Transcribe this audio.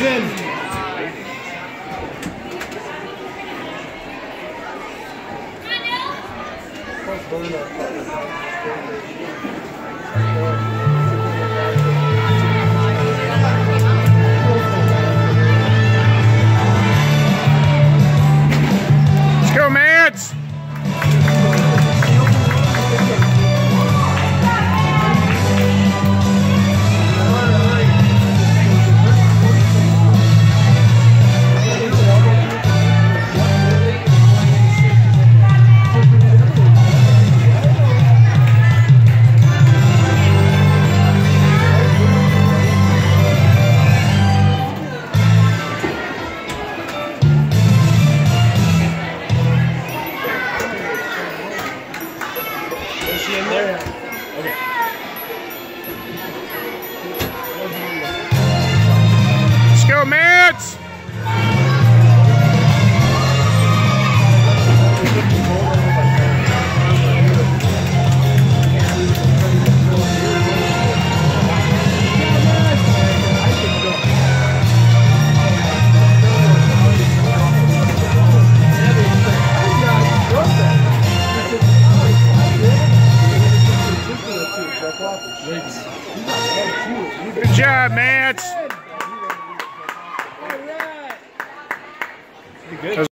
Let's go, Mads! In there? Let's Good job, good.